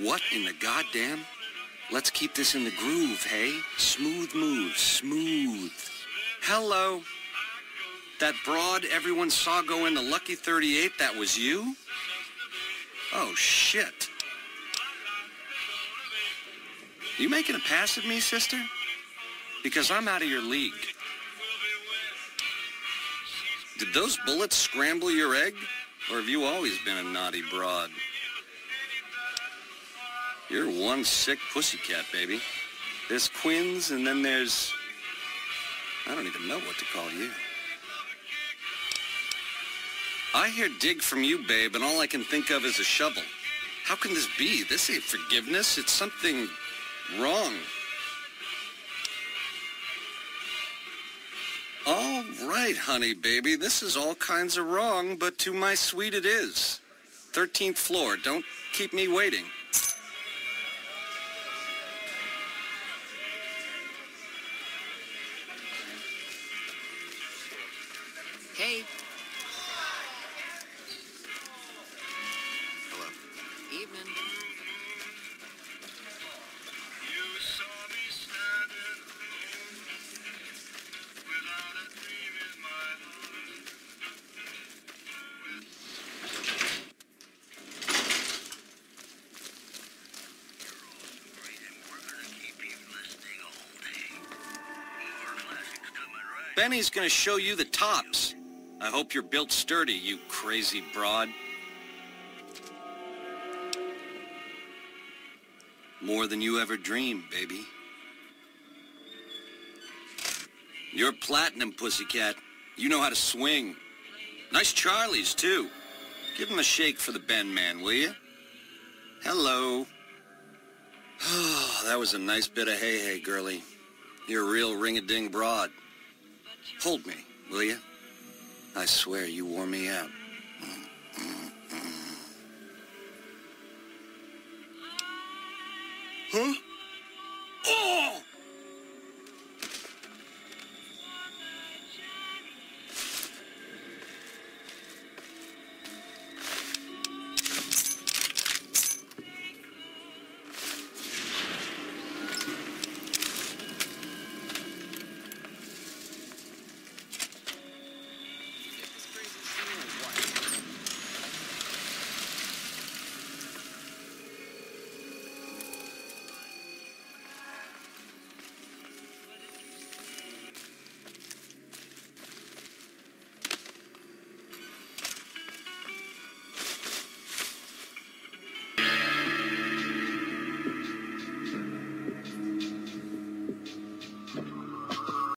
What in the goddamn? Let's keep this in the groove, hey? Smooth moves, smooth. Hello? That broad everyone saw go into Lucky 38, that was you? Oh, shit. You making a pass at me, sister? Because I'm out of your league. Did those bullets scramble your egg? Or have you always been a naughty broad? You're one sick pussycat, baby. There's Quinn's, and then there's... I don't even know what to call you. I hear dig from you, babe, and all I can think of is a shovel. How can this be? This ain't forgiveness. It's something wrong. All right, honey, baby. This is all kinds of wrong, but to my sweet it is. 13th floor. Don't keep me waiting. Benny's gonna show you the tops. I hope you're built sturdy, you crazy broad. More than you ever dreamed, baby. You're platinum, pussycat. You know how to swing. Nice Charlies, too. Give him a shake for the Ben man, will you? Hello. Oh, that was a nice bit of hey-hey, girlie. You're a real ring-a-ding broad. Hold me, will you? I swear you wore me out. Huh?